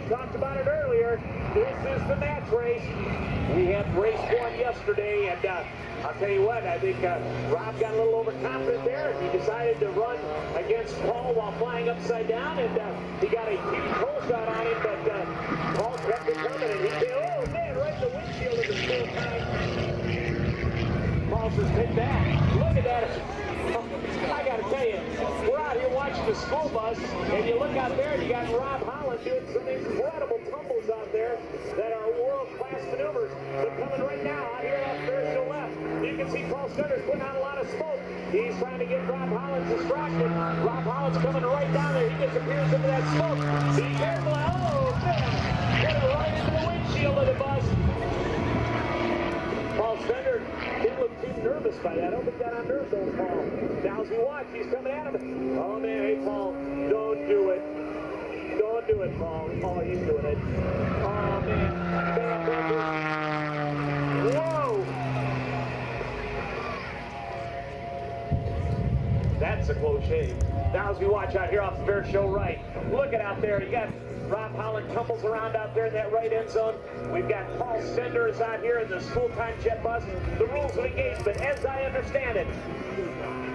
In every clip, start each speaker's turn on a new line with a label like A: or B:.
A: talked about it earlier. This is the match race. We had race one yesterday, and uh, I'll tell you what, I think uh, Rob got a little overconfident there, and he decided to run against Paul while flying upside down, and uh, he got a huge hole shot on him, but uh, Paul kept it coming, and he said, oh man, right in the windshield of the full time. Paul says, take that. Look at that. I got to tell you, we're out here watching the school bus, and you look out there, and you got Rob Doing some incredible tumbles out there that are world-class maneuvers. They're coming right now out here off the left. You can see Paul Stender's putting out a lot of smoke. He's trying to get Rob Holland's distracted. Rob Holland's coming right down there. He disappears into that smoke. Be careful. Oh, man. Get it right into the windshield of the bus. Paul Stender didn't look too nervous by that. I don't think that unnerved old Paul. Now as we watch, he's coming at him. Oh man, hey Paul, don't it, Paul. He's doing it. Oh man. Whoa! That's a close shave. Now as we watch out here off the Bear Show right, look at out there. You got Rob Holland tumbles around out there in that right end zone. We've got Paul Stender's out here in the school-time jet bus. The rules of engagement, as I understand it,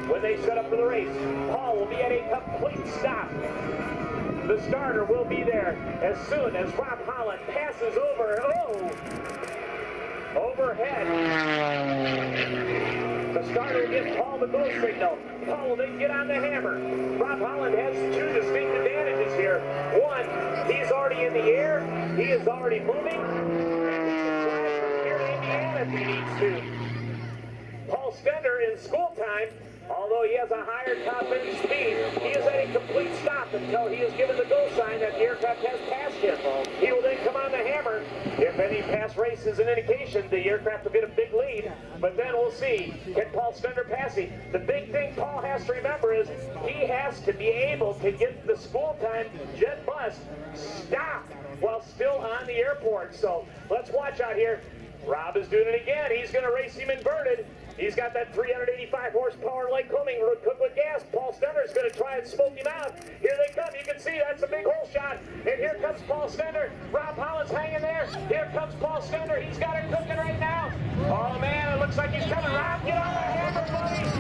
A: when they set up for the race, Paul will be at a complete stop. The starter will be there as soon as Rob Holland passes over. Oh! Overhead. The starter gives Paul the go signal. Paul will then get on the hammer. Rob Holland has two distinct advantages here. One, he's already in the air. He is already moving. He needs to. Paul Stender in school time, although he has a higher top end speed, he is at a complete stop until he is given the go sign that the aircraft has passed him. He will then come on the hammer. If any pass race is an indication, the aircraft will get a big lead. But then we'll see. Can Paul Stender pass him? The big thing Paul has to remember is he has to be able to get the school time jet bus stopped while still on the airport. So let's watch out here. Rob is doing it again. He's going to race him inverted. He's got that 385 horsepower Lycoming cooked with gas. Paul Stender's going to try and smoke him out. Here they come. You can see that's a big hole shot. And here comes Paul Stender. Rob Holland's hanging there. Here comes Paul Stender. He's got it cooking right now. Oh, man, it looks like he's coming. Rob, get on the hammer, buddy.